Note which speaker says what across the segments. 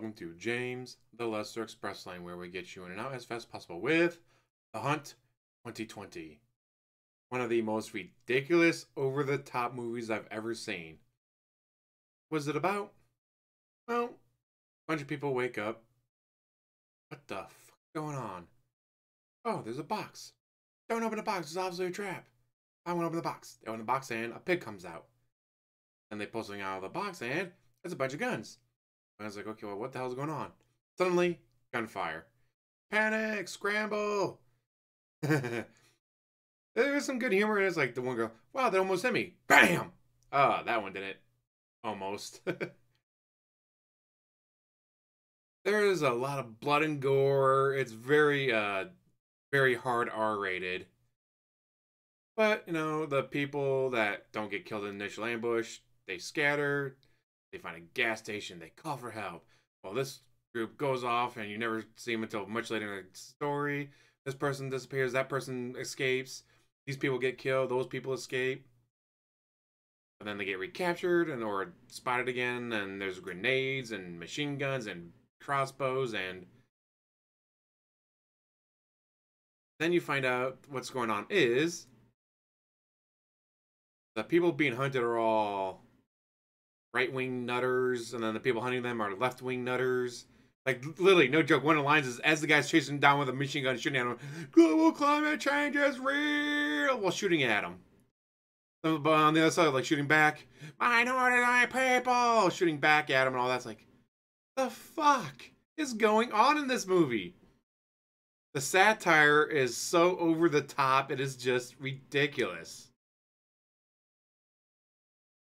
Speaker 1: welcome to James the Lesser Express Lane, where we get you in and out as fast as possible with The Hunt 2020. One of the most ridiculous, over the top movies I've ever seen. What's it about? Well, a bunch of people wake up. What the fuck going on? Oh, there's a box. Don't open the box, it's obviously a trap. I want to open the box. They open the box and a pig comes out. And they pull something out of the box and it's a bunch of guns. I was like, okay, well, what the hell's going on? Suddenly, gunfire. Panic, scramble. There's some good humor in. It's like the one girl, wow, they almost hit me. Bam! Ah, that one did it. Almost. There's a lot of blood and gore. It's very, uh, very hard R rated. But, you know, the people that don't get killed in the initial ambush, they scatter. They find a gas station. They call for help. Well, this group goes off, and you never see them until much later in the story. This person disappears. That person escapes. These people get killed. Those people escape. And then they get recaptured and or spotted again. And there's grenades and machine guns and crossbows and then you find out what's going on is the people being hunted are all right wing nutters, and then the people hunting them are left wing nutters. Like literally, no joke. One of the lines is as the guy's chasing down with a machine gun, shooting at him. Global climate change is real, while shooting at him. But on the other side, like shooting back, minority people, shooting back at him, and all that's like, the fuck is going on in this movie? The satire is so over the top; it is just ridiculous.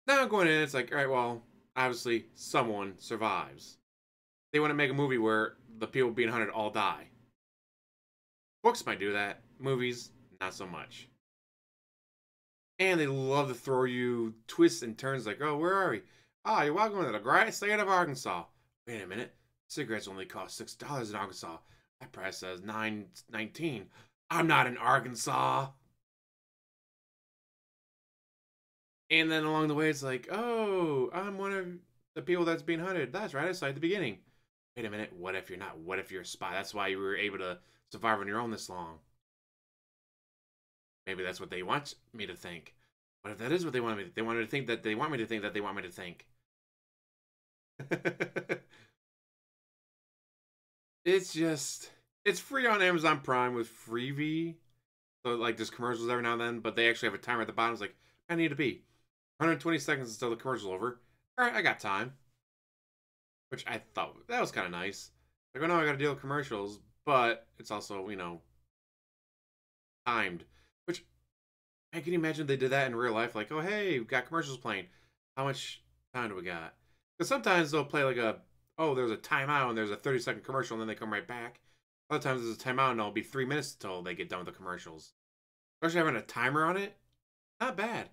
Speaker 1: Now going in, it's like, all right, well, obviously someone survives. They want to make a movie where the people being hunted all die. Books might do that. Movies, not so much. And they love to throw you twists and turns like, oh, where are we? Ah, oh, you're welcome to the great state of Arkansas. Wait a minute. Cigarettes only cost $6 in Arkansas. That price says nine nineteen. I'm not in Arkansas. And then along the way, it's like, oh, I'm one of the people that's being hunted. That's right, I saw at the beginning. Wait a minute, what if you're not? What if you're a spy? That's why you were able to survive on your own this long. Maybe that's what they want me to think. What if that is what they want me to They wanted to think that they want me to think that they want me to think. it's just it's free on Amazon Prime with Freevee. So like there's commercials every now and then, but they actually have a timer at the bottom. It's like, I need to be. 120 seconds until the commercial's over. All right, I got time. Which I thought that was kind of nice. Like, oh no, I got to deal with commercials, but it's also you know timed. Which I can imagine they did that in real life. Like, oh hey, we've got commercials playing. How much time do we got? Because sometimes they'll play like a oh there's a timeout and there's a 30 second commercial and then they come right back. Other times there's a timeout and it'll be three minutes until they get done with the commercials. Especially having a timer on it, not bad.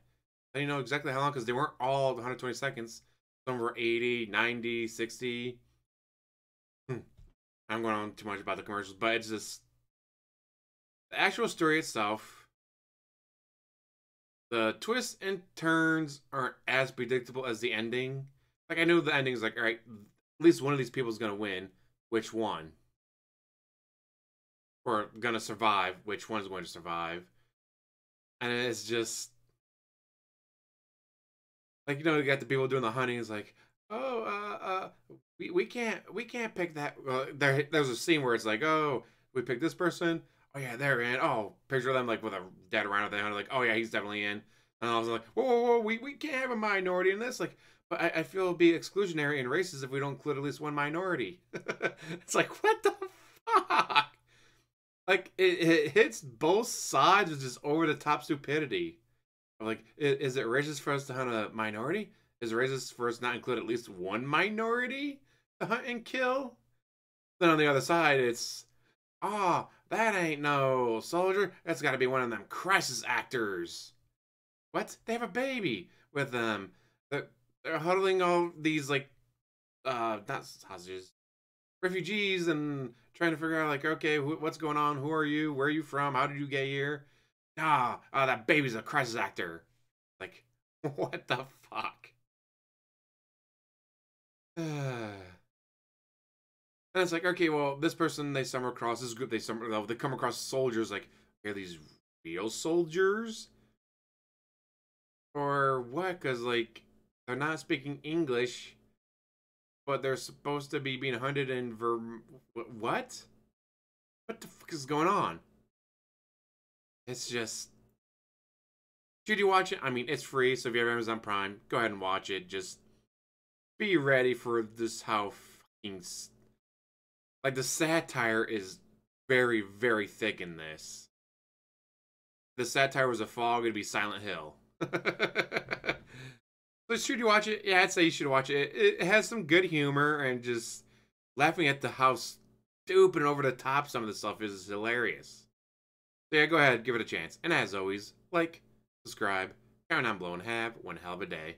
Speaker 1: And you know exactly how long because they weren't all 120 seconds. Some were 80, 90, 60. Hmm. I'm going on too much about the commercials, but it's just the actual story itself. The twists and turns aren't as predictable as the ending. Like I knew the ending is like, all right, at least one of these people is gonna win. Which one? Or gonna survive? Which one's going to survive? And it's just like you know, you got the people doing the hunting. It's like, oh, uh, uh, we, we can't we can't pick that. Uh, there there's a scene where it's like, oh, we pick this person. Oh yeah, they're in. Oh, picture them like with a dead around the hunter. Like, oh yeah, he's definitely in. And I was like, whoa, whoa, whoa, we, we can't have a minority in this. Like, but I, I feel it'll be exclusionary and racist if we don't include at least one minority. it's like, what the fuck? Like, it, it hits both sides with just over the top stupidity. Like, is it racist for us to hunt a minority? Is it racist for us not include at least one minority to hunt and kill? Then on the other side, it's, ah, oh, that ain't no soldier. That's got to be one of them crisis actors. What? They have a baby with them. They're, they're huddling all these like, uh, not hostages, refugees, and trying to figure out like, okay, wh- what's going on? Who are you? Where are you from? How did you get here? Ah, oh, that baby's a crisis actor. Like, what the fuck? And it's like, okay, well, this person they stumble across this group, they stumble, they come across soldiers. Like, are these real soldiers, or what? Because like they're not speaking English, but they're supposed to be being hunted in ver. What? What the fuck is going on? It's just. Should you watch it? I mean, it's free, so if you have Amazon Prime, go ahead and watch it. Just be ready for this how fucking like the satire is very, very thick in this. The satire was a fog, it'd be Silent Hill. but should you watch it? Yeah, I'd say you should watch it. It has some good humor and just laughing at the how stupid and over the top some of the stuff is, is hilarious. Yeah, go ahead, give it a chance. And as always, like, subscribe, count on blowing, have one hell of a day.